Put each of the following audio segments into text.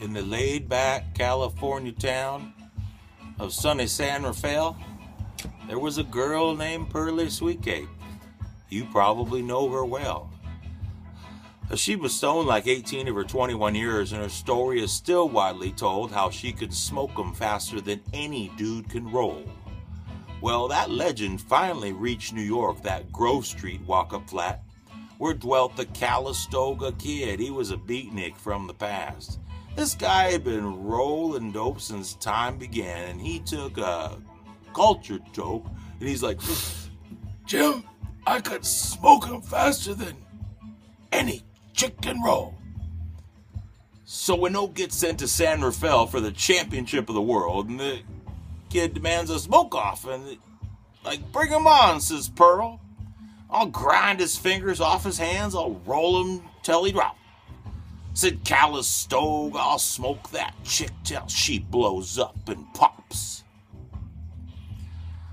in the laid back California town of sunny San Rafael, there was a girl named Pearly Sweetcake. You probably know her well. She was stoned like 18 of her 21 years, and her story is still widely told how she could smoke 'em faster than any dude can roll. Well, that legend finally reached New York, that Grove Street walk up flat, where dwelt the Calistoga Kid. He was a beatnik from the past. This guy had been rolling dope since time began, and he took a culture dope, and he's like, Jim, I could smoke him faster than any chicken roll. So when Oak gets sent to San Rafael for the championship of the world, and the kid demands a smoke off, and like, bring him on, says Pearl. I'll grind his fingers off his hands, I'll roll him till he drop. Said Calistoga, I'll smoke that chick till she blows up and pops.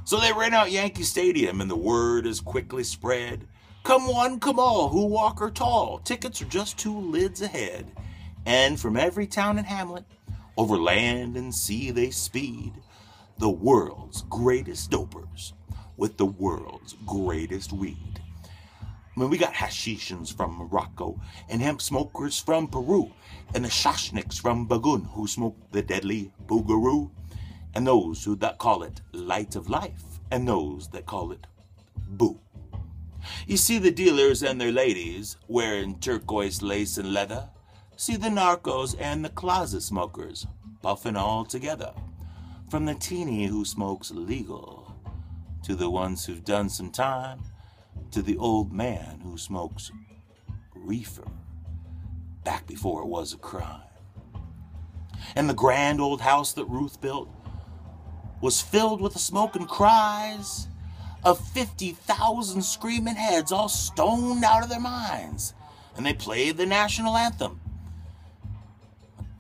So they ran out Yankee Stadium, and the word is quickly spread. Come one, come all, who walk or tall. Tickets are just two lids ahead. And from every town and hamlet, over land and sea they speed. The world's greatest dopers with the world's greatest weed. I mean, we got hashishans from Morocco and hemp smokers from Peru and the shashniks from Bagun who smoke the deadly boogaroo and those who that call it light of life and those that call it boo. You see the dealers and their ladies wearing turquoise lace and leather. See the narcos and the closet smokers puffing all together. From the teeny who smokes legal to the ones who've done some time to the old man who smokes reefer back before it was a crime. And the grand old house that Ruth built was filled with the smoke and cries of 50,000 screaming heads all stoned out of their minds. And they played the national anthem.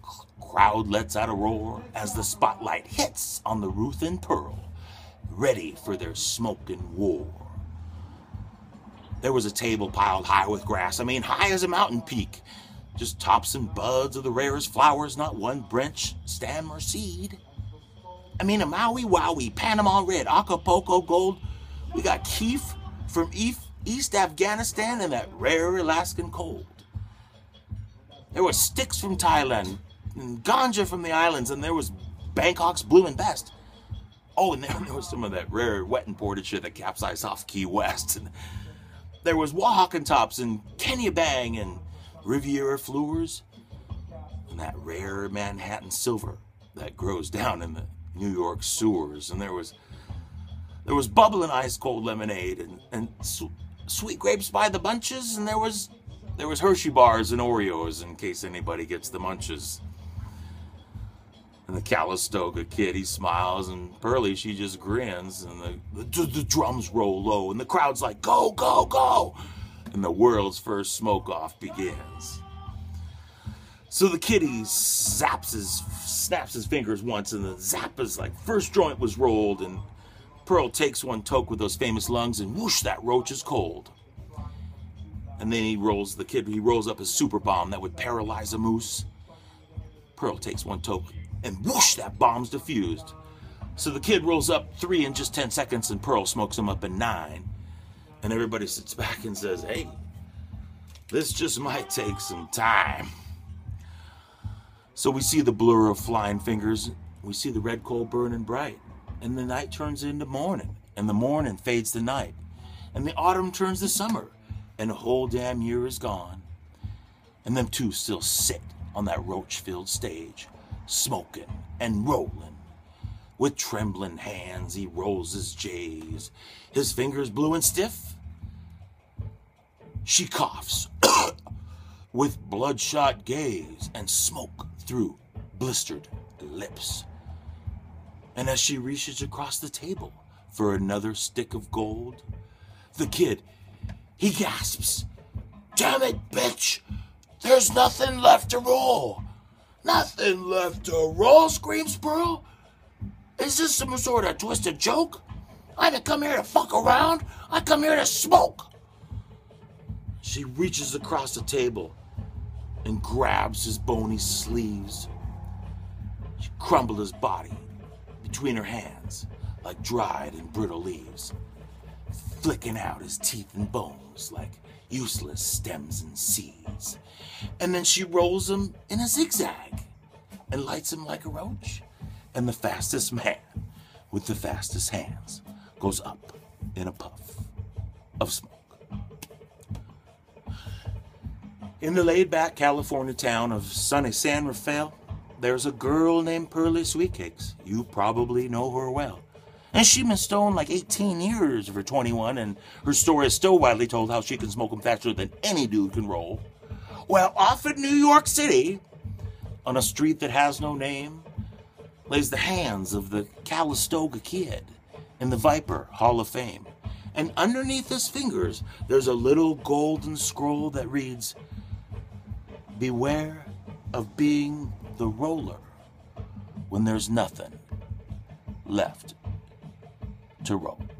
The crowd lets out a roar as the spotlight hits on the Ruth and Pearl, ready for their smoking war. There was a table piled high with grass, I mean, high as a mountain peak. Just tops and buds of the rarest flowers, not one branch, stem, or seed. I mean, a Maui Wowie, Panama Red, Acapulco Gold. We got Kief from East Afghanistan and that rare Alaskan cold. There were sticks from Thailand, and ganja from the islands, and there was Bangkok's Blue and Best. Oh, and there, was some of that rare wet imported shit that capsized off Key West. And there was Oaxacan tops and Kenya Bhang and Riviera Fleurs, and that rare Manhattan silver that grows down in the New York sewers, and there was there was bubbling ice cold lemonade and and su- sweet grapes by the bunches, and there was there was Hershey bars and Oreos in case anybody gets the munches. And the Calistoga kid, he smiles, and Pearly, she just grins, and the, the, the drums roll low, and the crowd's like, go, go, go! And the world's first smoke off begins. So the kitty zaps his, snaps his fingers once, and the zap is like first joint was rolled, and Pearl takes one toke with those famous lungs, and whoosh, that roach is cold. And then he rolls the kid. He rolls up his super bomb that would paralyze a moose. Pearl takes one toke, and whoosh, that bomb's diffused. So the kid rolls up three in just ten seconds, and Pearl smokes him up in nine. And everybody sits back and says, "Hey, this just might take some time." So we see the blur of flying fingers. We see the red coal burning bright. And the night turns into morning. And the morning fades to night. And the autumn turns to summer. And the whole damn year is gone. And them two still sit on that roach filled stage, smoking and rolling. With trembling hands, he rolls his J's, his fingers blue and stiff. She coughs with bloodshot gaze and smoke through blistered lips. And as she reaches across the table for another stick of gold, the kid, he gasps, Damn it, bitch! There's nothing left to roll! Nothing left to roll, screams Pearl. Is this some sort of twisted joke? I didn't come here to fuck around. I come here to smoke. She reaches across the table and grabs his bony sleeves She crumbled his body between her hands like dried and brittle leaves, flicking out his teeth and bones like useless stems and seeds. And then she rolls him in a zigzag and lights him like a roach. And the fastest man with the fastest hands goes up in a puff of smoke. In the laid back California town of sunny San Rafael, there's a girl named Pearly Sweetcakes. You probably know her well. And she's been stoned like 18 years for 21, and her story is still widely told how she can smoke 'em faster than any dude can roll. Well, off in New York City, on a street that has no name, lays the hands of the Calistoga Kid in the Viper Hall of Fame. And underneath his fingers, there's a little golden scroll that reads, Beware of being the roller when there's nothing left to roll.